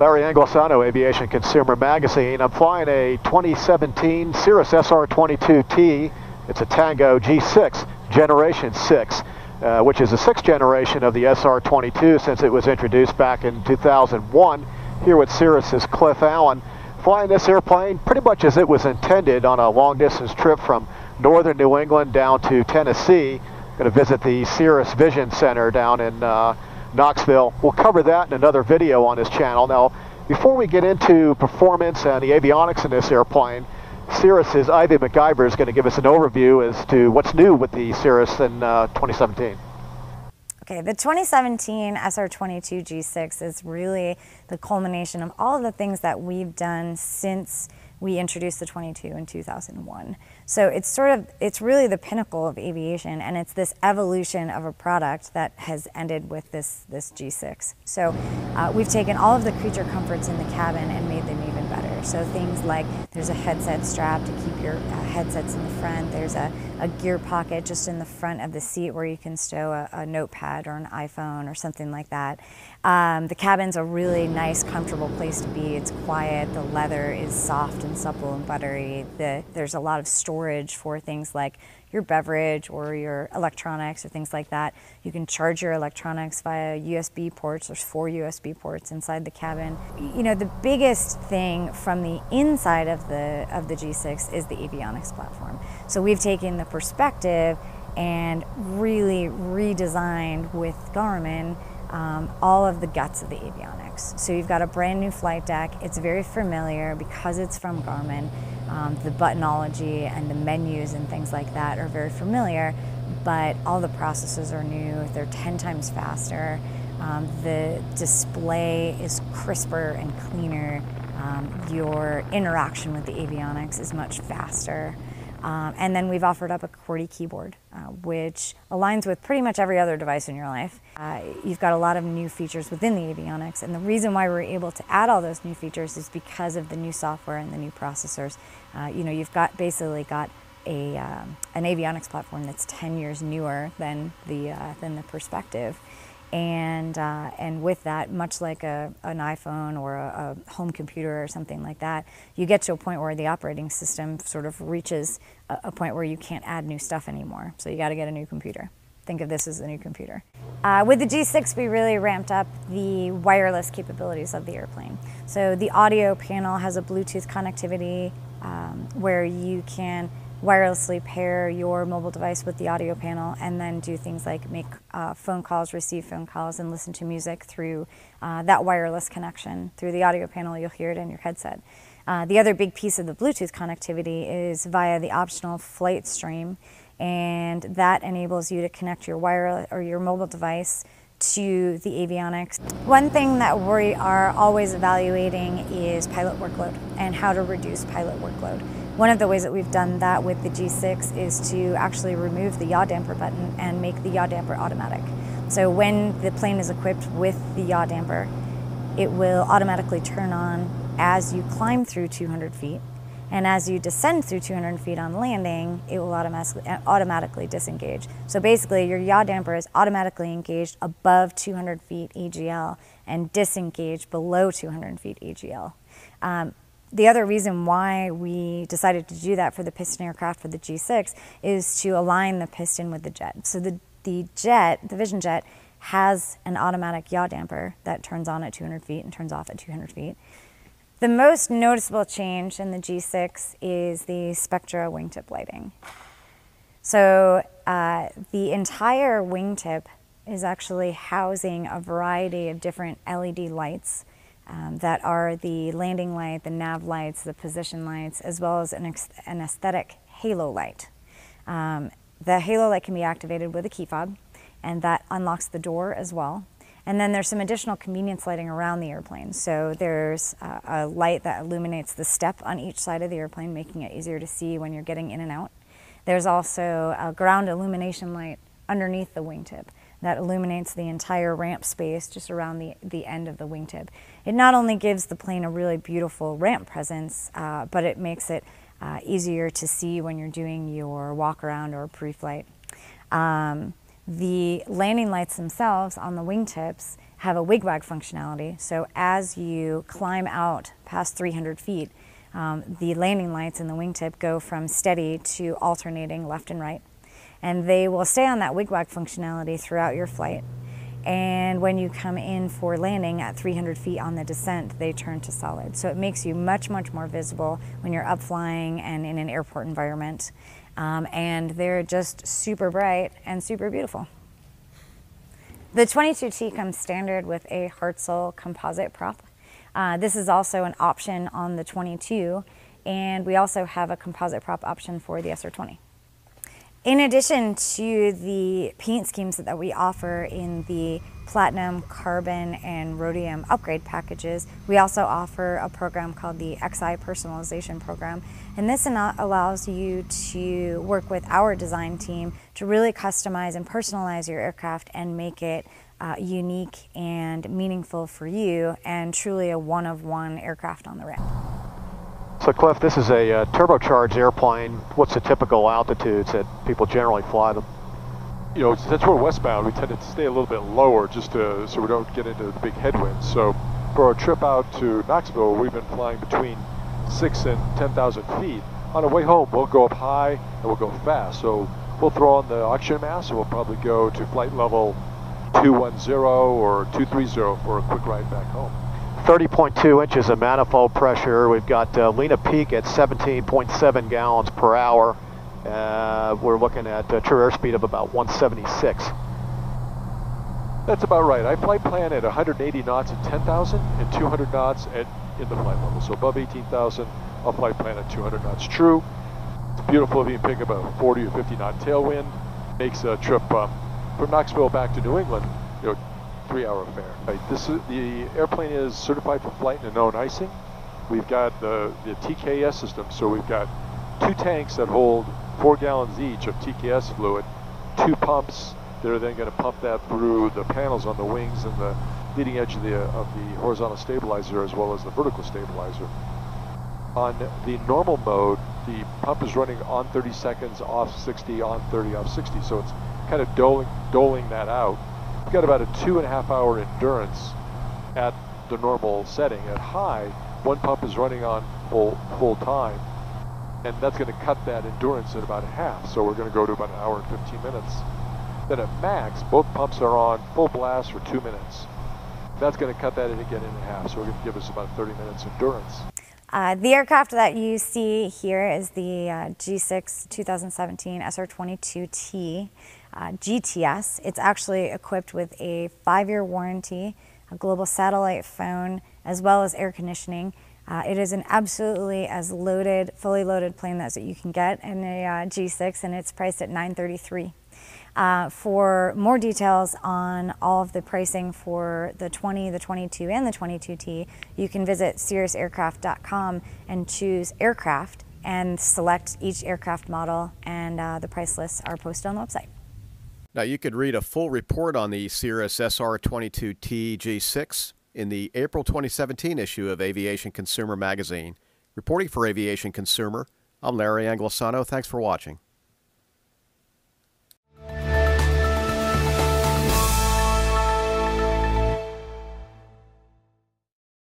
Larry Anglisano, Aviation Consumer Magazine. I'm flying a 2017 Cirrus SR22T. It's a Tango G6, Generation 6, uh, which is the sixth generation of the SR22 since it was introduced back in 2001. Here with Cirrus's Cliff Allen. Flying this airplane pretty much as it was intended on a long distance trip from northern New England down to Tennessee. Going to visit the Cirrus Vision Center down in uh, Knoxville. We'll cover that in another video on this channel. Now, before we get into performance and the avionics in this airplane, Cirrus's Ivy McIver is going to give us an overview as to what's new with the Cirrus in uh, 2017. Okay, the 2017 SR22 G6 is really the culmination of all of the things that we've done since we introduced the 22 in 2001. So it's sort of, it's really the pinnacle of aviation and it's this evolution of a product that has ended with this, this G6. So uh, we've taken all of the creature comforts in the cabin and made them So things like there's a headset strap to keep your uh, headsets in the front. There's a, a gear pocket just in the front of the seat where you can stow a, a notepad or an iPhone or something like that. Um, the cabin's a really nice, comfortable place to be. It's quiet. The leather is soft and supple and buttery. The, there's a lot of storage for things like your beverage or your electronics or things like that. You can charge your electronics via USB ports. There's four USB ports inside the cabin. You know, the biggest thing from the inside of the of the G6 is the avionics platform. So we've taken the perspective and really redesigned with Garmin um, all of the guts of the avionics. So you've got a brand new flight deck. It's very familiar because it's from Garmin. Um, the buttonology and the menus and things like that are very familiar, but all the processes are new. They're 10 times faster. Um, the display is crisper and cleaner. Um, your interaction with the avionics is much faster. Um, and then we've offered up a QWERTY keyboard, uh, which aligns with pretty much every other device in your life. Uh, you've got a lot of new features within the avionics, and the reason why we're able to add all those new features is because of the new software and the new processors. Uh, you know, you've got basically got a, um, an avionics platform that's 10 years newer than the, uh, than the Perspective and uh, and with that, much like a, an iPhone or a, a, home computer or something like that, you get to a point where the operating system sort of reaches a, a point where you can't add new stuff anymore. So you got to get a new computer. Think of this as a new computer. Uh, with the G6, we really ramped up the wireless capabilities of the airplane. So the audio panel has a Bluetooth connectivity um, where you can wirelessly pair your mobile device with the audio panel and then do things like make uh, phone calls, receive phone calls, and listen to music through uh, that wireless connection. Through the audio panel, you'll hear it in your headset. Uh, the other big piece of the Bluetooth connectivity is via the optional FlightStream, and that enables you to connect your wire or your mobile device to the avionics. One thing that we are always evaluating is pilot workload and how to reduce pilot workload. One of the ways that we've done that with the G6 is to actually remove the yaw damper button and make the yaw damper automatic. So when the plane is equipped with the yaw damper, it will automatically turn on as you climb through 200 feet. And as you descend through 200 feet on landing, it will automatically, automatically disengage. So basically, your yaw damper is automatically engaged above 200 feet AGL and disengaged below 200 feet AGL. Um, the other reason why we decided to do that for the piston aircraft for the G6 is to align the piston with the jet. So the, the jet, the Vision Jet, has an automatic yaw damper that turns on at 200 feet and turns off at 200 feet. The most noticeable change in the G6 is the Spectra wingtip lighting. So uh, the entire wingtip is actually housing a variety of different LED lights um, that are the landing light, the nav lights, the position lights, as well as an, an aesthetic halo light. Um, the halo light can be activated with a key fob, and that unlocks the door as well. And then there's some additional convenience lighting around the airplane. So there's a, a light that illuminates the step on each side of the airplane, making it easier to see when you're getting in and out. There's also a ground illumination light underneath the wingtip that illuminates the entire ramp space just around the, the end of the wingtip. It not only gives the plane a really beautiful ramp presence, uh, but it makes it uh, easier to see when you're doing your walk around or pre-flight. Um, the landing lights themselves on the wingtips have a wigwag functionality. So as you climb out past 300 feet, um, the landing lights in the wingtip go from steady to alternating left and right. And they will stay on that wigwag functionality throughout your flight. And when you come in for landing at 300 feet on the descent, they turn to solid. So it makes you much, much more visible when you're up flying and in an airport environment. Um, and they're just super bright and super beautiful. The 22T comes standard with a Hartzell composite prop. Uh, this is also an option on the 22, and we also have a composite prop option for the SR20. In addition to the paint schemes that we offer in the platinum, carbon, and rhodium upgrade packages, we also offer a program called the XI Personalization Program. And this allows you to work with our design team to really customize and personalize your aircraft and make it uh, unique and meaningful for you and truly a one of one aircraft on the ramp. So Cliff, this is a uh, turbocharged airplane. What's the typical altitudes that people generally fly them? You know, since we're westbound, we tend to stay a little bit lower just to, so we don't get into the big headwinds. So for our trip out to Knoxville, we've been flying between six and 10,000 feet. On the way home, we'll go up high and we'll go fast. So we'll throw on the oxygen mask and we'll probably go to flight level 210 or 230 for a quick ride back home. 30.2 inches of manifold pressure. We've got uh, lean of peak at 17.7 gallons per hour. Uh, we're looking at a true airspeed of about 176. That's about right. I flight plan at 180 knots at 10,000 and 200 knots at in the flight level. So above 18,000, I'll flight plan at 200 knots true. It's beautiful if you pick up a 40 or 50 knot tailwind. Makes a trip um, from Knoxville back to New England, you know, three-hour affair. Right. This is, the airplane is certified for flight and known icing. We've got the, the TKS system, so we've got two tanks that hold four gallons each of TKS fluid, two pumps that are then going to pump that through the panels on the wings and the leading edge of the, of the horizontal stabilizer as well as the vertical stabilizer. On the normal mode, the pump is running on 30 seconds, off 60, on 30, off 60, so it's kind of doling, doling that out We've got about a two and a half hour endurance at the normal setting. At high, one pump is running on full full time, and that's going to cut that endurance at about a half. So we're going to go to about an hour and 15 minutes. Then at max, both pumps are on full blast for two minutes. That's going to cut that in again in half. So we're going to give us about 30 minutes endurance. Uh, the aircraft that you see here is the uh, G6 2017 SR22T uh, GTS. It's actually equipped with a five-year warranty, a global satellite phone, as well as air conditioning. Uh, it is an absolutely as loaded, fully loaded plane that you can get in a uh, G6, and it's priced at 933. Uh, for more details on all of the pricing for the 20, the 22, and the 22T, you can visit cirrusaircraft.com and choose aircraft and select each aircraft model, and uh, the price lists are posted on the website. Now, you could read a full report on the Cirrus SR22T G6 in the April 2017 issue of Aviation Consumer magazine. Reporting for Aviation Consumer, I'm Larry Anglisano. Thanks for watching.